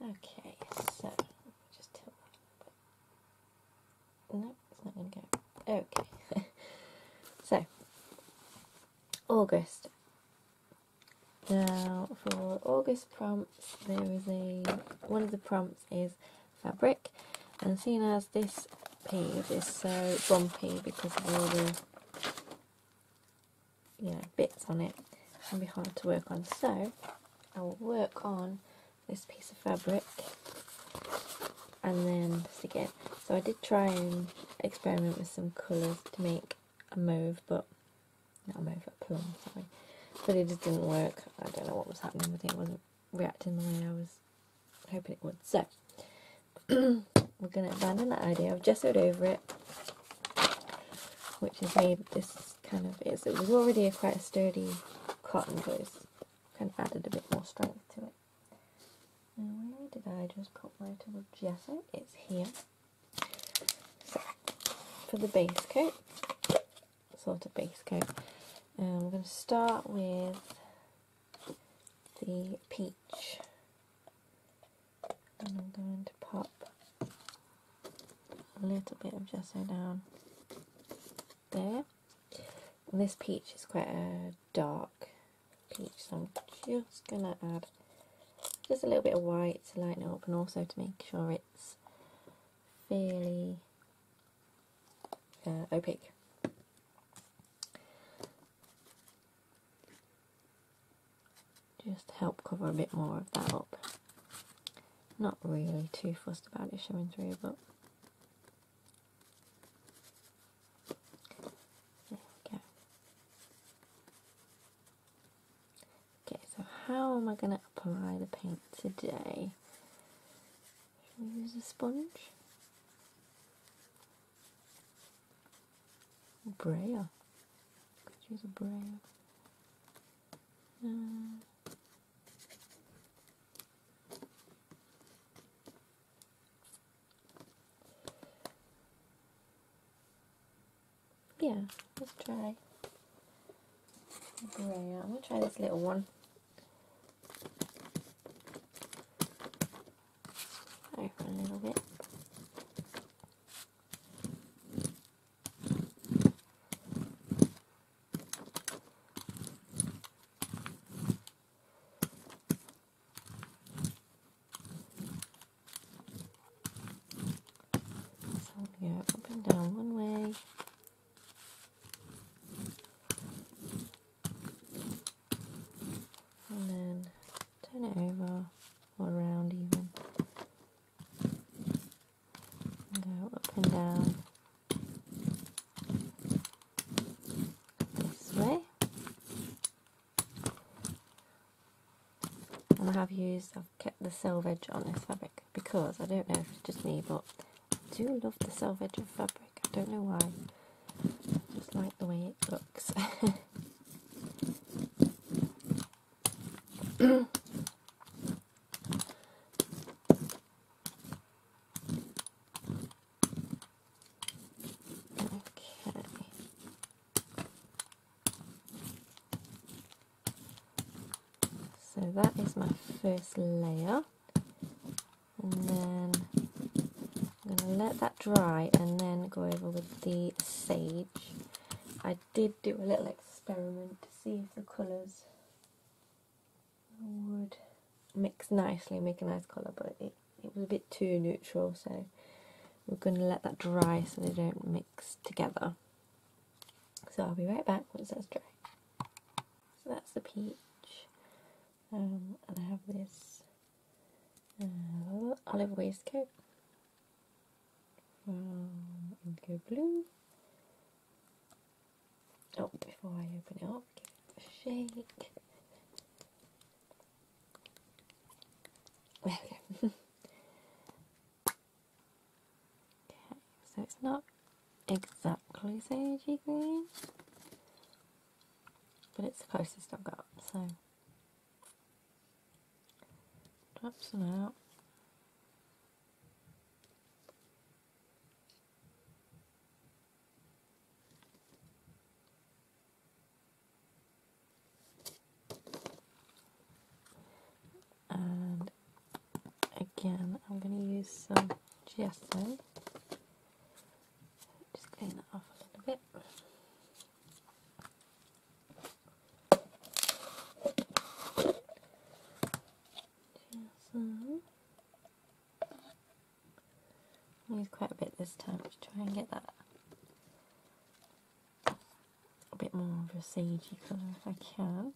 Okay, so just tilt that a little bit. No, it's not going to go. Okay. so, August. Now, for August prompts, there is a one of the prompts is fabric, and seeing as this page is so bumpy because of all the you know bits on it, it can be hard to work on. So, I will work on this piece of fabric and then stick it. So I did try and experiment with some colours to make a mauve, but not a mauve, a plum, sorry. But it just didn't work. I don't know what was happening with it. It wasn't reacting the way I was hoping it would. So we're going to abandon that idea. I've gessoed over it, which has made this kind of, it was already a quite a sturdy cotton, but it's kind of added a bit more strength to it. Did I just put my double gesso? It's here. So, for the base coat, sort of base coat, um, I'm going to start with the peach. And I'm going to pop a little bit of gesso down there. And this peach is quite a dark peach, so I'm just going to add just a little bit of white to lighten it up and also to make sure it's fairly uh, opaque. Just help cover a bit more of that up. Not really too fussed about it showing through, but there we go. Okay, so how am I going to apply the paint today? Should we use a sponge? Brayer. Could use a brayer. Uh, yeah, let's try brayer. I'm going to try this little one. Over a little bit. So I'm going to go up and down one way. And then turn it over or around even. And go up and down this way. And I have used, I've kept the selvage on this fabric because I don't know if it's just me, but I do love the selvage of fabric. I don't know why. I just like the way it looks. okay. So that is my first layer. And then I'm going to let that dry and then go over with the sage. I did do a little experiment to see if the colours would mix nicely, make a nice colour, but it, it was a bit too neutral, so we're going to let that dry so they don't mix together. So I'll be right back once that's dry. So that's the peach, um, and I have this uh, olive waistcoat from Indigo Blue. Oh, before I open it up, give it a shake. Okay, so it's not exactly sagey green, but it's the closest I've got, so drop some out. And again, I'm going to use some gesso. Just clean that off a little bit. Gesso. I'll use quite a bit this time to try and get that a bit more of a sagey colour if I can.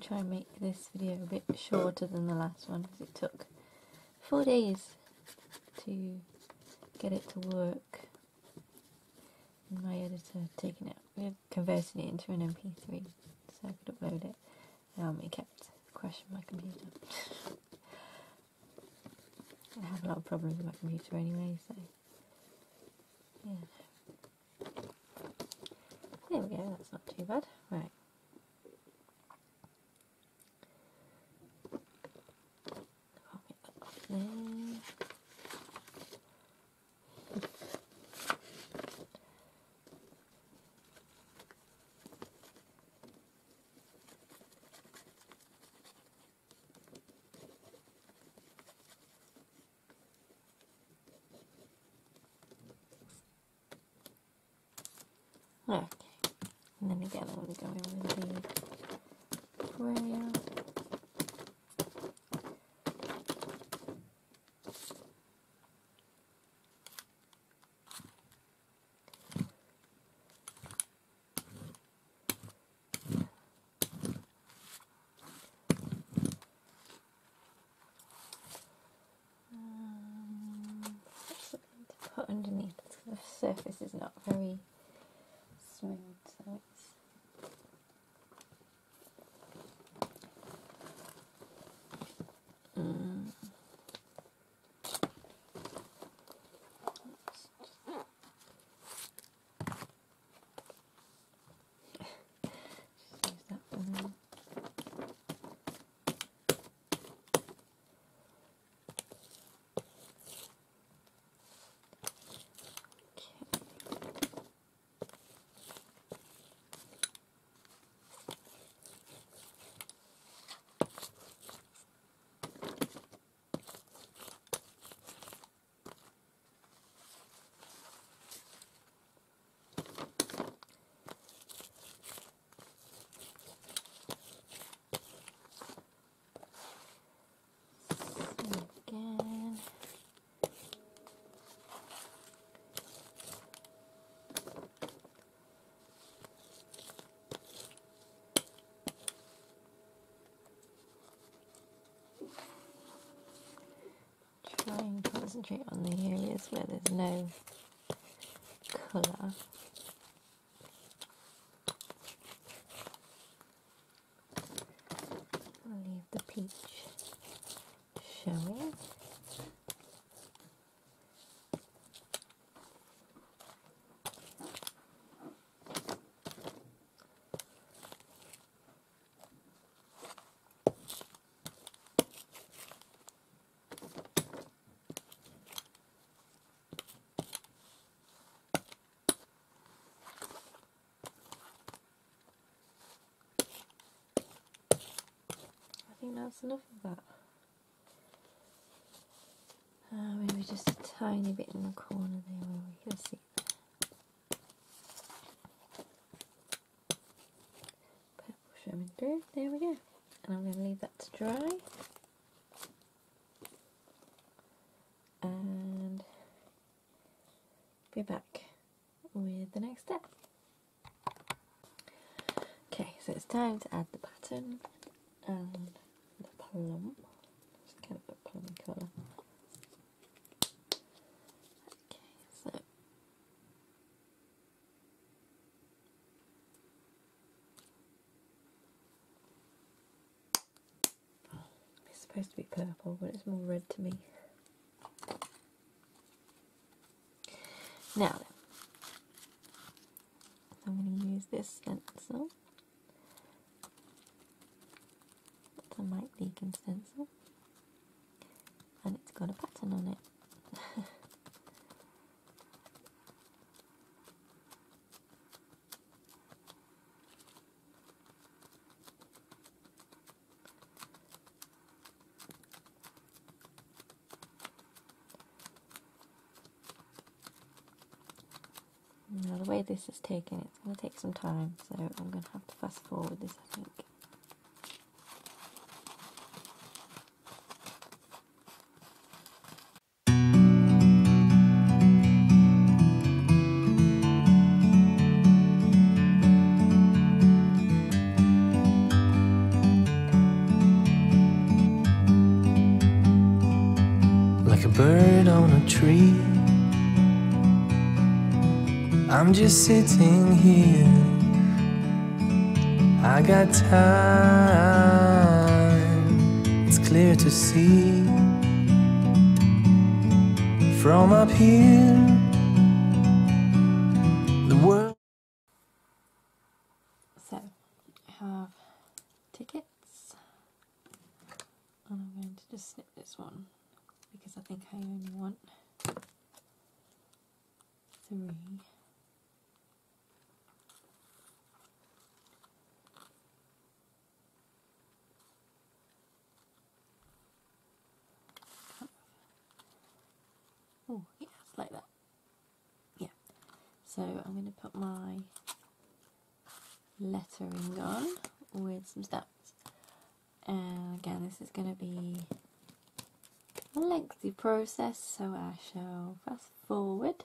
try and make this video a bit shorter than the last one because it took four days to get it to work. And my editor taking it, converting it into an MP3 so I could upload it. Um, it kept crashing my computer. I have a lot of problems with my computer anyway, so yeah. There we go, that's not too bad. Right. I'll get that off there. Okay, and then again I'm going to go in with the brayer. Um, something to put underneath. The surface is not very smooth, so it's Mm. Let's just- just use that for now. Okay. So again. Try and concentrate on the areas where there's no colour. I'll leave the peach showing. I think that's enough of that. Uh, maybe just a tiny bit in the corner there where we can see. Purple showing through. There we go. And I'm going to leave that to dry. And be back with the next step. Okay, so it's time to add the pattern and the plum. Just kind of a plum colour. Okay, so it's supposed to be purple, but it's more red to me. Now I'm going to use this stencil. It's a Mike Deacon stencil. and it's got a pattern on it. Now the way this is taking, it's going to take some time, so I'm going to have to fast forward this, I think. like a bird on a tree. I'm just sitting here. I got time, it's clear to see. From up here, the world. So, I have tickets, and I'm going to just snip this one because I think I only want three. Oh, yeah, it's like that. Yeah. So I'm going to put my lettering on with some stamps. And again, this is going to be a lengthy process, so I shall fast forward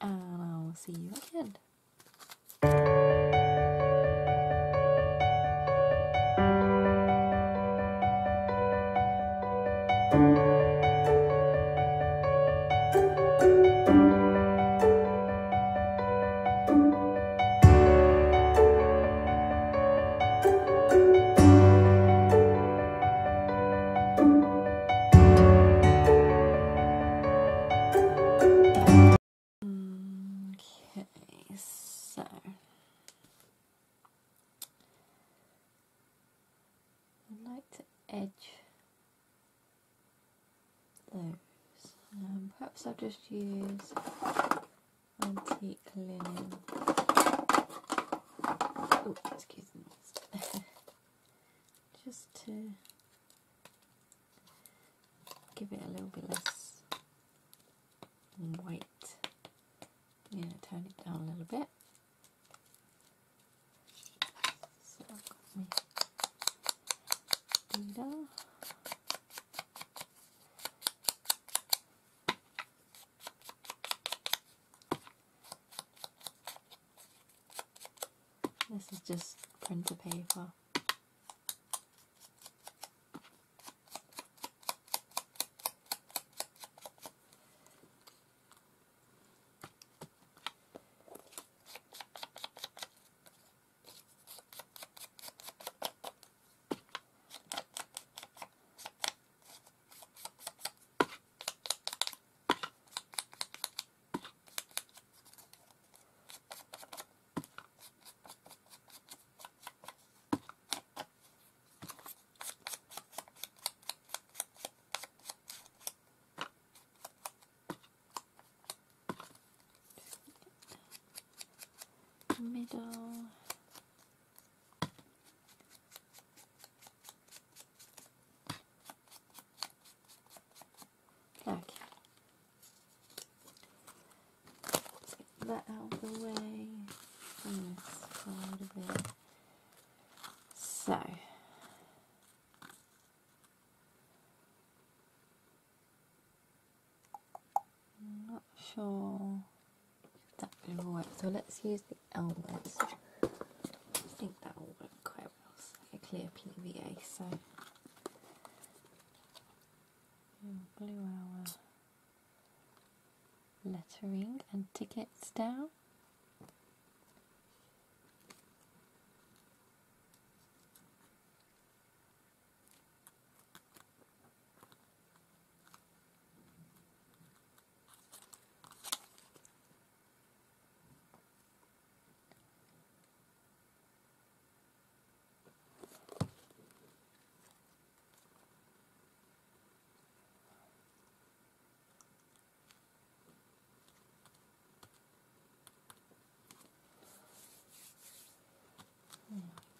and I'll see you at Perhaps I'll just use antique linen. Oh, excuse the noise. just to give it a little bit less white. I'm going to turn it down a little bit. So I've got my doodah. This is just printer paper. Middle. Okay. Get that out of the way from this it. So. Not sure. So let's use the Elmer's. I think that will work quite well. It's like a clear PVA. So we'll glue our lettering and tickets down.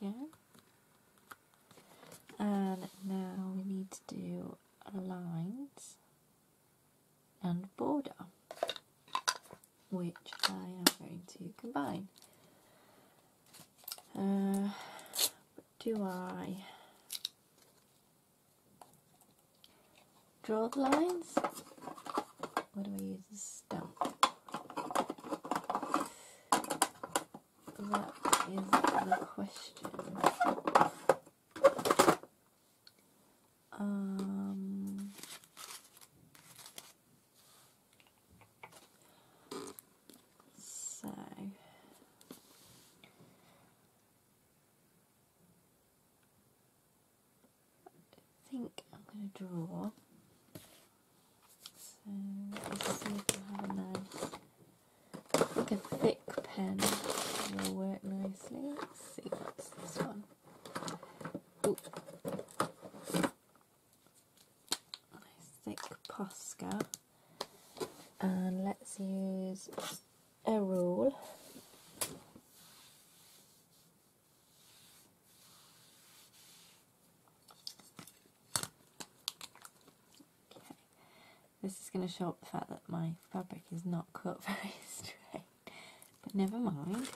again. And now we need to do lines and border, which I am going to combine. Uh, do I draw the lines? What do I use as stamp? That is the question. And let's use a rule. Okay. This is going to show up the fact that my fabric is not cut very straight, but never mind.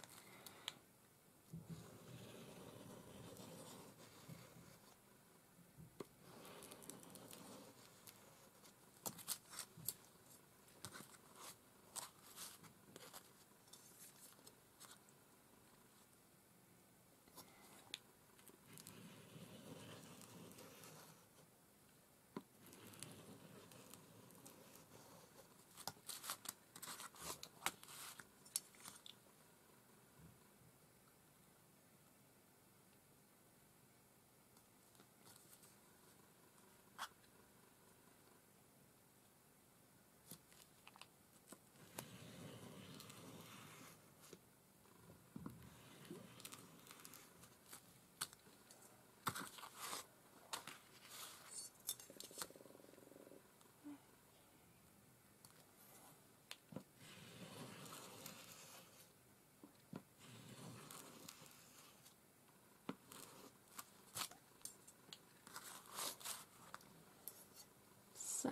So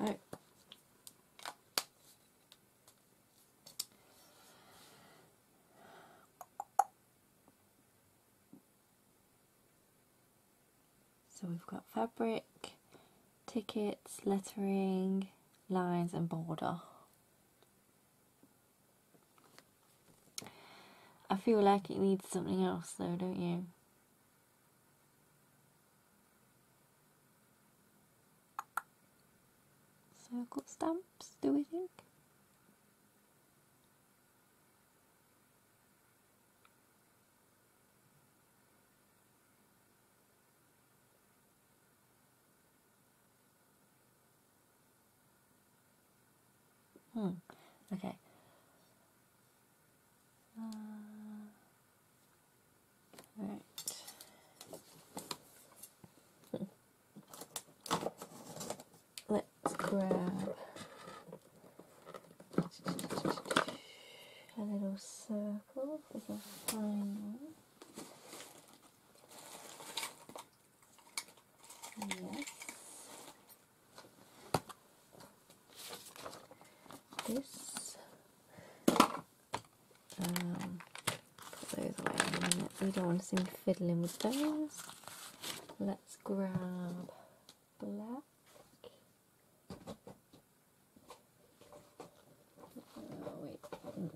So we've got fabric, tickets, lettering, lines and border. I feel like it needs something else though, don't you? circle stamps, do we think? Hmm, okay. Uh, right. Let's grab a little circle with a fine one. Yes. This. Um, put those away in a minute. We don't want to seem fiddling with those. Let's grab black. Oh, wait. Mm.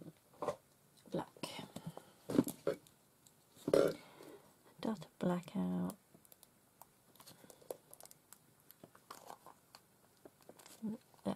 Black. Dot of black out. Mm, yeah.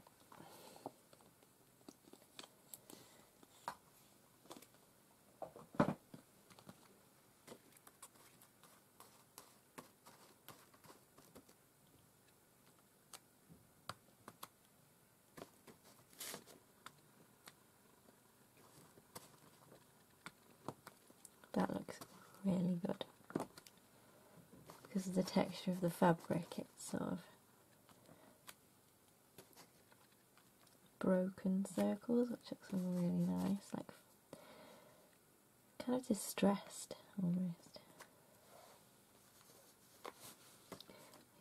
That looks really good. Because of the texture of the fabric, it's sort of broken circles, which looks really nice, like kind of distressed almost.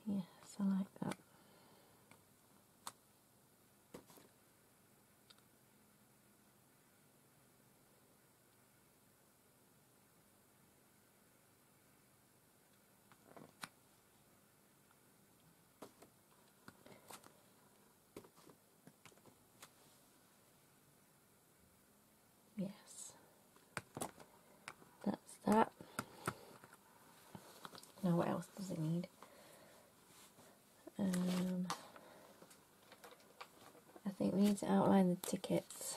Yes, I like that. else does it need? Um, I think we need to outline the tickets.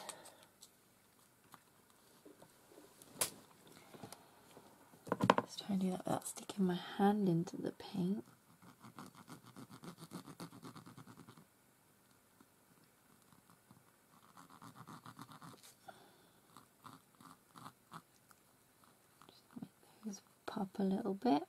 Let's try and do that without sticking my hand into the paint. Just make those pop a little bit.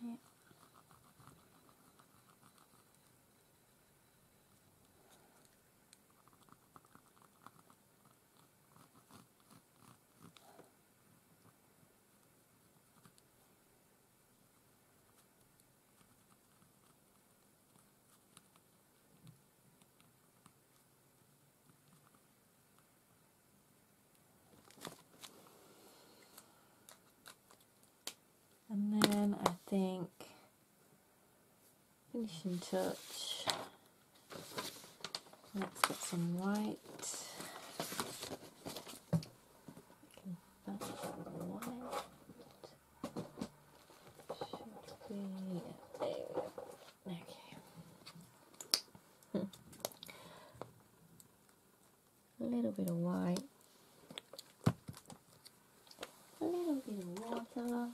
And then I think finishing touch. Let's get some white. Should be. Okay. Hmm. A little bit of white. A little bit of water.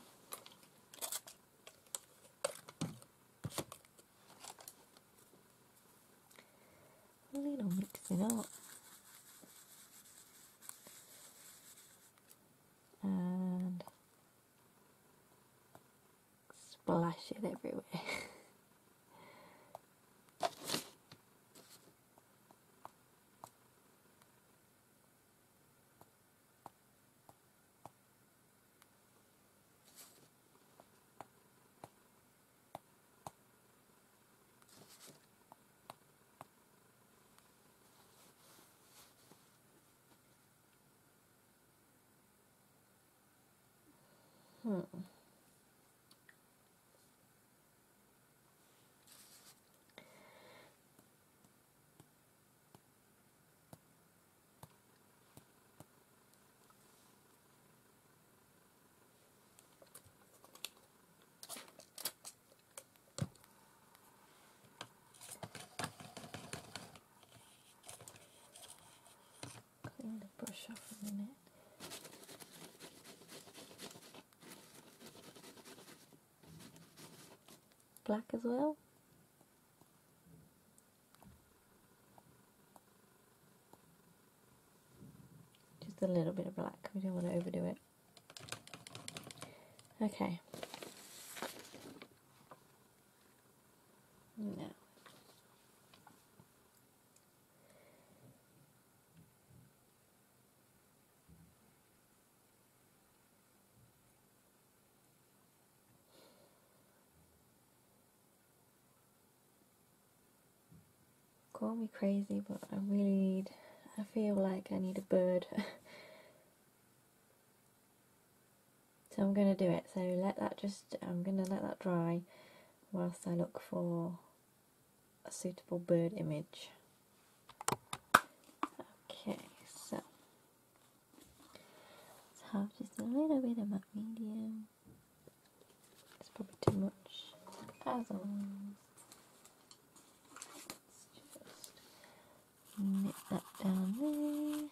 a little mix it up. And splash it everywhere. Hmm. Clean the minute. black as well. Just a little bit of black, we don't want to overdo it. Okay. Now. Call me crazy, but I really need. I feel like I need a bird. so I'm going to do it. So let that just. I'm going to let that dry whilst I look for a suitable bird image. Okay, so let's have just a little bit of my medium. It's probably too much, as always. Let's just knit that down there.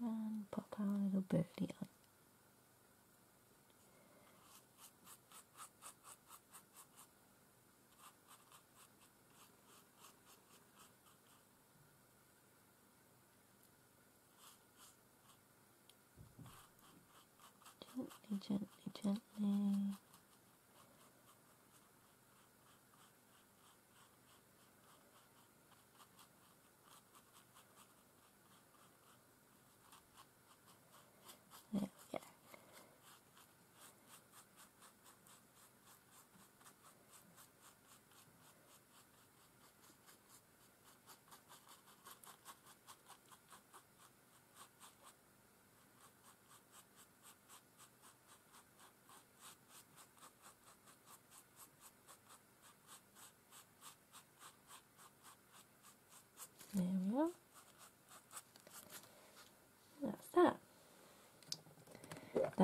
And pop our little birdie on. Gently, gently, 这里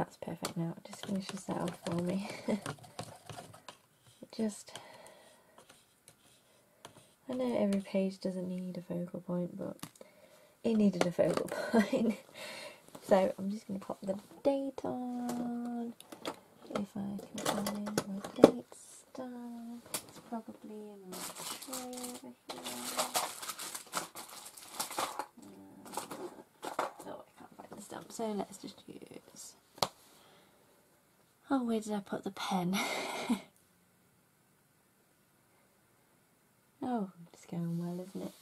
that's perfect now. It just finishes that off for me. just. I know every page doesn't need a focal point, but it needed a focal point. so I'm just going to pop the date on. If I can find my date stamp, it's probably in my tray over here. Uh, oh, I can't find the stamp, so let's just. Oh, where did I put the pen? oh, it's going well, isn't it?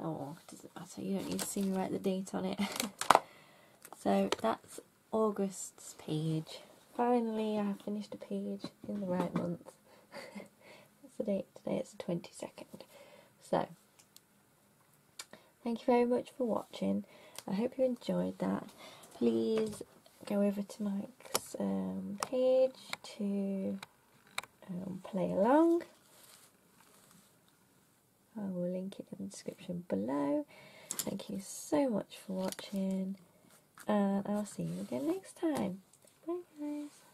Oh, doesn't matter. You don't need to see me write the date on it. so that's August's page. Finally, I have finished a page in the right month. What's the date today? It's the 22nd. So, thank you very much for watching. I hope you enjoyed that. Please go over to Mike's um, page to um, play along. I will link it in the description below. Thank you so much for watching, and I'll see you again next time. Bye, guys.